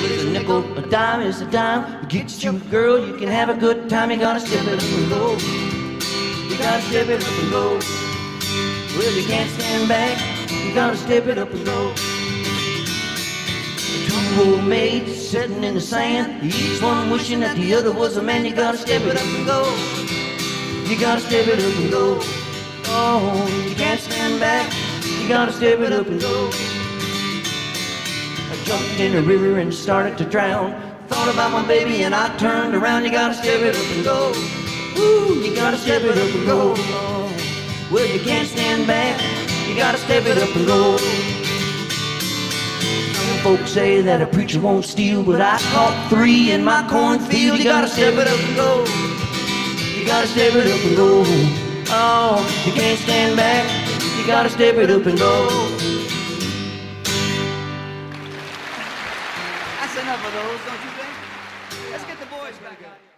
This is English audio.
It's a nickel, a dime is a dime. Get you, girl, you can have a good time. You gotta step it up and go. You gotta step it up and go. Well, you can't stand back. You gotta step it up and go. Two old maids sitting in the sand, each one wishing that the other was a man. You gotta step it up and go. You gotta step it up and go. Oh, you can't stand back. You gotta step it up and go. Jumped in the river and started to drown. Thought about my baby and I turned around. You gotta step it up and go. Ooh, you gotta step it up and go. Well, you can't stand back. You gotta step it up and go. Some folks say that a preacher won't steal, but I caught three in my cornfield. You gotta step it up and go. You gotta step it up and go. Oh, you can't stand back. You gotta step it up and go. That's enough of those, don't you think? Let's get the boys back out.